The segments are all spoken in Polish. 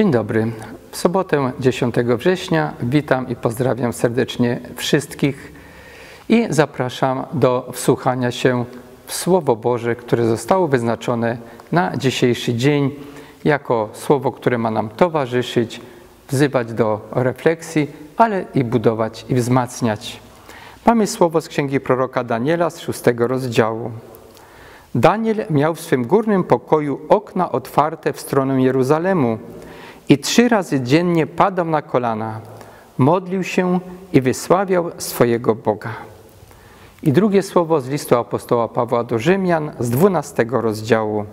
Dzień dobry. W sobotę 10 września witam i pozdrawiam serdecznie wszystkich i zapraszam do wsłuchania się w Słowo Boże, które zostało wyznaczone na dzisiejszy dzień jako słowo, które ma nam towarzyszyć, wzywać do refleksji, ale i budować i wzmacniać. Mamy słowo z księgi proroka Daniela z szóstego rozdziału. Daniel miał w swym górnym pokoju okna otwarte w stronę Jeruzalemu i trzy razy dziennie padał na kolana, modlił się i wysławiał swojego Boga. I drugie słowo z listu apostoła Pawła do Rzymian z dwunastego rozdziału.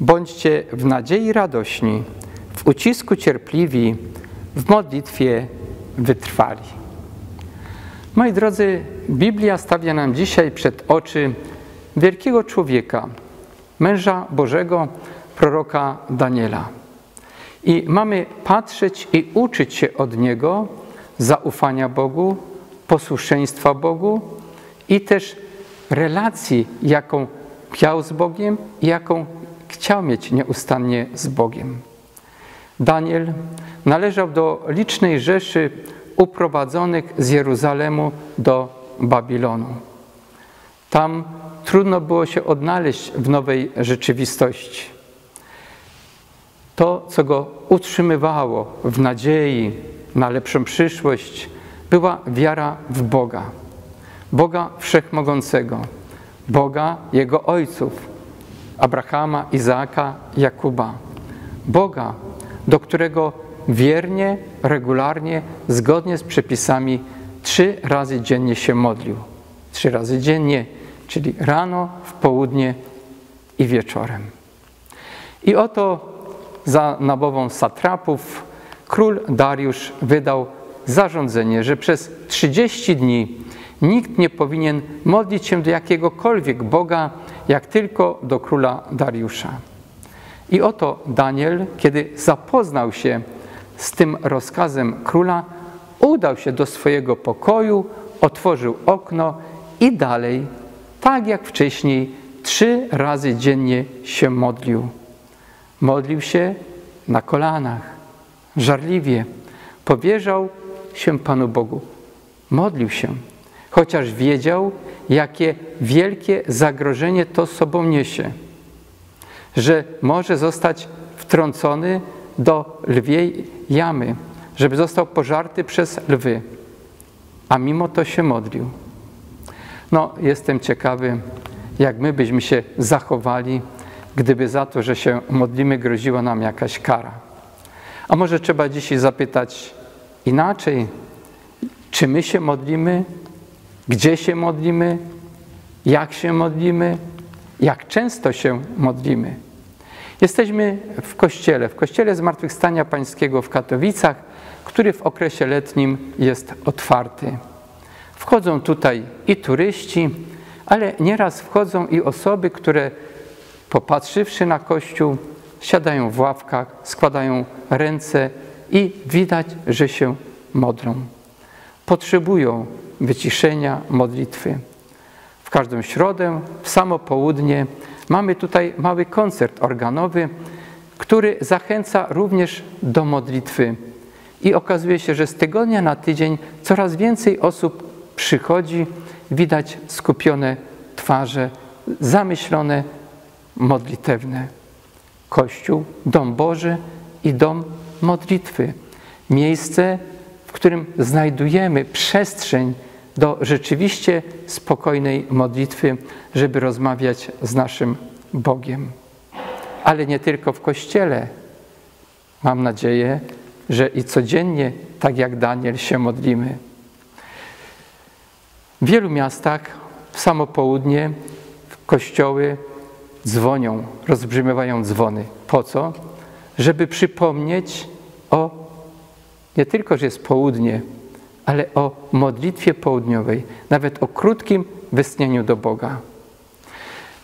Bądźcie w nadziei radośni, w ucisku cierpliwi, w modlitwie wytrwali. Moi drodzy, Biblia stawia nam dzisiaj przed oczy wielkiego człowieka, męża Bożego, proroka Daniela. I mamy patrzeć i uczyć się od niego zaufania Bogu, posłuszeństwa Bogu i też relacji, jaką miał z Bogiem i jaką chciał mieć nieustannie z Bogiem. Daniel należał do licznej rzeszy uprowadzonych z Jeruzalemu do Babilonu. Tam trudno było się odnaleźć w nowej rzeczywistości. To, co go utrzymywało w nadziei na lepszą przyszłość, była wiara w Boga. Boga Wszechmogącego, Boga Jego ojców, Abrahama, Izaaka, Jakuba. Boga, do którego wiernie, regularnie, zgodnie z przepisami trzy razy dziennie się modlił. Trzy razy dziennie, czyli rano, w południe i wieczorem. I oto za nabową satrapów król Dariusz wydał zarządzenie, że przez 30 dni nikt nie powinien modlić się do jakiegokolwiek Boga, jak tylko do króla Dariusza. I oto Daniel, kiedy zapoznał się z tym rozkazem króla, udał się do swojego pokoju, otworzył okno i dalej, tak jak wcześniej, trzy razy dziennie się modlił. Modlił się na kolanach, żarliwie, powierzał się Panu Bogu. Modlił się, chociaż wiedział, jakie wielkie zagrożenie to sobą niesie, że może zostać wtrącony do lwiej jamy, żeby został pożarty przez lwy, a mimo to się modlił. No, jestem ciekawy, jak my byśmy się zachowali, gdyby za to, że się modlimy, groziła nam jakaś kara. A może trzeba dzisiaj zapytać inaczej, czy my się modlimy, gdzie się modlimy, jak się modlimy, jak często się modlimy. Jesteśmy w kościele, w kościele Zmartwychwstania Pańskiego w Katowicach, który w okresie letnim jest otwarty. Wchodzą tutaj i turyści, ale nieraz wchodzą i osoby, które popatrzywszy na kościół, siadają w ławkach, składają ręce i widać, że się modlą. Potrzebują wyciszenia, modlitwy. W każdą środę, w samo południe mamy tutaj mały koncert organowy, który zachęca również do modlitwy. I okazuje się, że z tygodnia na tydzień coraz więcej osób przychodzi, widać skupione twarze, zamyślone, modlitewne. Kościół, dom Boży i dom modlitwy. Miejsce, w którym znajdujemy przestrzeń do rzeczywiście spokojnej modlitwy, żeby rozmawiać z naszym Bogiem. Ale nie tylko w kościele. Mam nadzieję, że i codziennie, tak jak Daniel, się modlimy. W wielu miastach w samo południe kościoły dzwonią, rozbrzmiewają dzwony. Po co? Żeby przypomnieć o nie tylko, że jest południe, ale o modlitwie południowej, nawet o krótkim westchnieniu do Boga.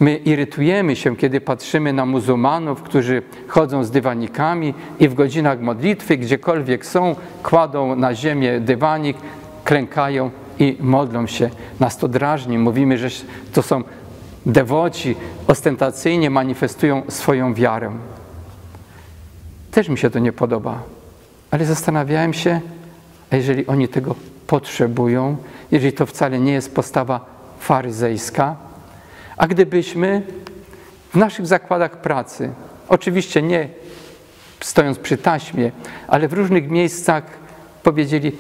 My irytujemy się, kiedy patrzymy na muzułmanów, którzy chodzą z dywanikami i w godzinach modlitwy, gdziekolwiek są, kładą na ziemię dywanik, klękają i modlą się. Nas to drażni. Mówimy, że to są dewoci, ostentacyjnie manifestują swoją wiarę. Też mi się to nie podoba, ale zastanawiałem się, a jeżeli oni tego potrzebują, jeżeli to wcale nie jest postawa faryzejska, a gdybyśmy w naszych zakładach pracy, oczywiście nie stojąc przy taśmie, ale w różnych miejscach powiedzieli,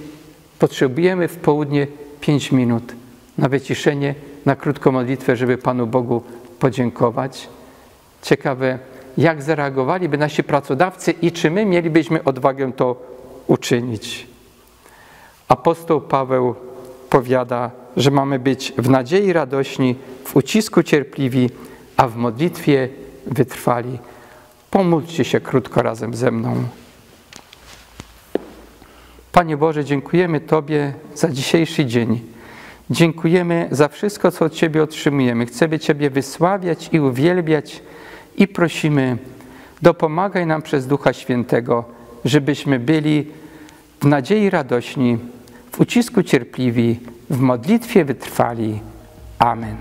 potrzebujemy w południe pięć minut na wyciszenie, na krótką modlitwę, żeby Panu Bogu podziękować. Ciekawe, jak zareagowaliby nasi pracodawcy i czy my mielibyśmy odwagę to uczynić. Apostoł Paweł powiada, że mamy być w nadziei radośni, w ucisku cierpliwi, a w modlitwie wytrwali. Pomódlcie się krótko razem ze mną. Panie Boże, dziękujemy Tobie za dzisiejszy dzień. Dziękujemy za wszystko, co od Ciebie otrzymujemy. Chcemy Ciebie wysławiać i uwielbiać i prosimy, dopomagaj nam przez Ducha Świętego, żebyśmy byli w nadziei radośni, w ucisku cierpliwi, w modlitwie wytrwali. Amen.